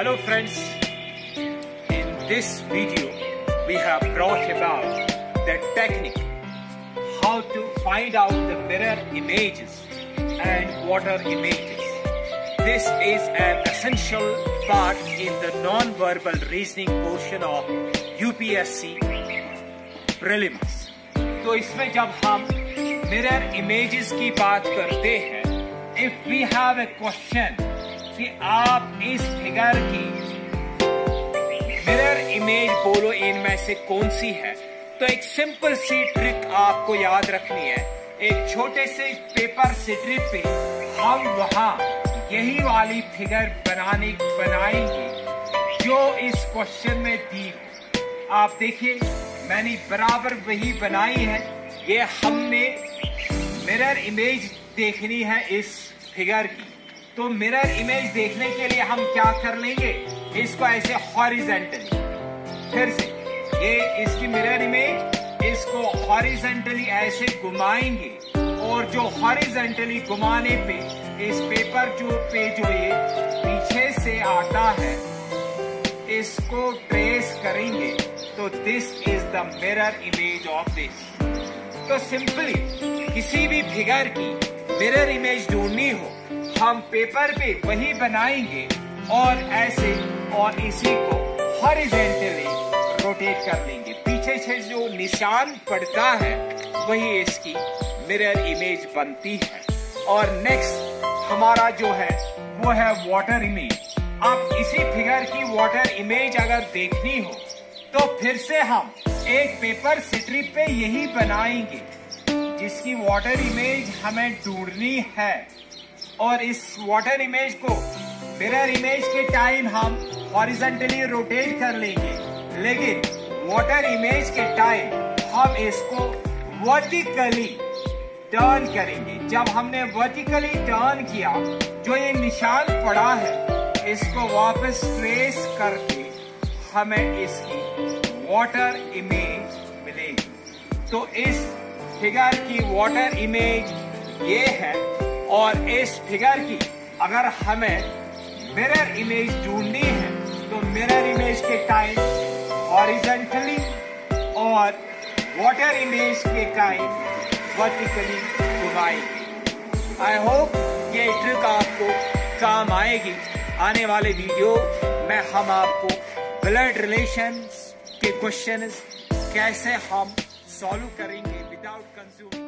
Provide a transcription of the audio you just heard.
Hello friends, in this video we have brought about the technique how to find out the mirror images and water images. This is an essential part in the non-verbal reasoning portion of UPSC prelims. तो इसमें जब हम mirror images की बात करते हैं if we have a question कि आप इस फिगर की मिरर इमेज बोलो इनमें से कौन सी है? तो एक सिंपल सी ट्रिक आपको याद रखनी है। एक छोटे से पेपर स्ट्रिप पे हम वहाँ यही वाली फिगर बनाने, बनाएँगे, जो इस क्वेश्चन में दी आप देखिए, मैंने बराबर वही बनाई है। ये हमने मिरर इमेज देखनी है इस फिगर की। तो मिरर इमेज देखने के लिए हम क्या कर लेंगे? इसको ऐसे हॉरिजेंटली फिर से, ये इसकी मिरर इमेज इसको हॉरिजेंटली ऐसे घुमाएँगे। और जो हॉरिजेंटली घुमाने पे, इस पेपर जो, पे जो ये पीछे से आता है, इसको ट्रेस करेंगे। तो this is the mirror image of this तो सिंपली किसी भी फिगर की मिरर इमेज ढूंढनी हो हम पेपर पे वही बनाएँगे और ऐसे और इसी को हॉरिजेंटली रोटेट कर लेंगे। पीछे से जो निशान पड़ता है, वही इसकी मिरर इमेज बनती है। और नेक्स्ट हमारा जो है, वो है वाटर इमेज अब इसी फिगर की वाटर इमेज अगर देखनी हो तो फिर से हम एक पेपर स्ट्रिप पे यही बनाएँगे, जिसकी वाटर इमेज हमें ढूंढनी है। और इस वाटर इमेज को मिरर इमेज के टाइम हम हॉरिजेंटली रोटेट कर लेंगे। लेकिन वाटर इमेज के टाइम हम इसको वर्टिकली टर्न करेंगे। जब हमने वर्टिकली टर्न किया, जो ये निशान पड़ा है, इसको वापस ट्रेस करके हमें इसकी वाटर इमेज मिलेगी। तो इस फिगर की वाटर इमेज ये है और इस फिगर की अगर हमें मिरर इमेज ढूंढनी है तो मिरर इमेज के टाइम हॉरिजेंटली और वाटर इमेज के टाइम वर्टिकली घुमाएँगे आई होप ये ट्रिक आपको काम आएगी। आने वाले वीडियो में हम आपको ब्लड रिलेशन के क्वेश्चन कैसे हम सॉल्व करेंगे विदाउट कंज्यूम